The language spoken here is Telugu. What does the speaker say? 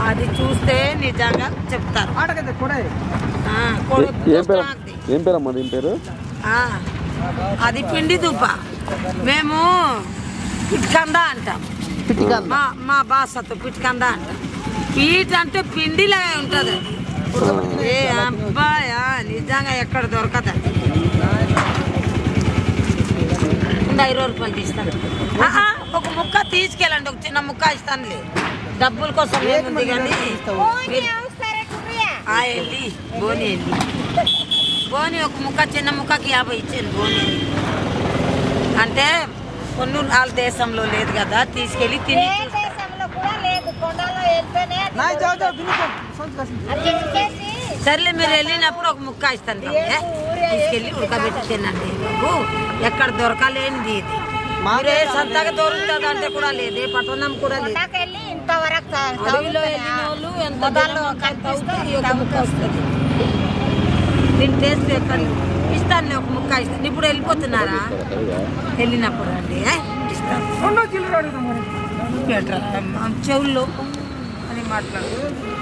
అది చూస్తే నిజంగా చెప్తారు. ఆటకైతే కూడా. ఆ, కొడు- ఏం పేరు? దీని పేరు? ఆ, అది పిండి దుంప మేము పిట్కంద అంటాం. మా మా భాషతో పిట్కంద అంటాం. పీట్ అంటే పిండిలా ఉంటుంది. ఏ అబ్బాయా నిజంగా ఎక్కడ దొరకదు ఉందా ఇరవై రూపాయలు తీస్తాను ఆహా, ఒక ముక్క తీసుకెళ్ళండి ఒక చిన్న ముక్క ఇస్తానులే. డబ్బుల కోసం ఏముంది కానీ వెళ్ళి బోని వెళ్ళి బోని ఒక ముక్క చిన్న ముక్కకి యాభై ఇచ్చాను బోని అంటే కొన్ని వాళ్ళ దేశంలో లేదు కదా తీసుకెళ్ళి తిని ఏ సర్లే మీరు వెళ్ళినప్పుడు ఒక ముక్క ఇస్తాను. తీసుకెళ్ళి ఉడకబెట్టి తినండి. బాబు ఎక్కడ దొరకలేనిది ఇది. మీరే సంతగా దొరుకుతుంది అంటే కూడా లేదు ఏ పట్టణం కూడా లేదు. ఇంతవరకు అడవిలో వెళ్ళిన వాళ్ళు ఎంత ఒక ముక్క వస్తుంది. దీని టేస్ట్ ఎక్కడ? ఇస్తాను ఒక ముక్క ఇస్తాను. ఇప్పుడు వెళ్ళిపోతున్నారా? వెళ్ళినప్పుడు అండి ఏ? ఇస్తాను. చెవుల్లో. అని మాట్లాడు.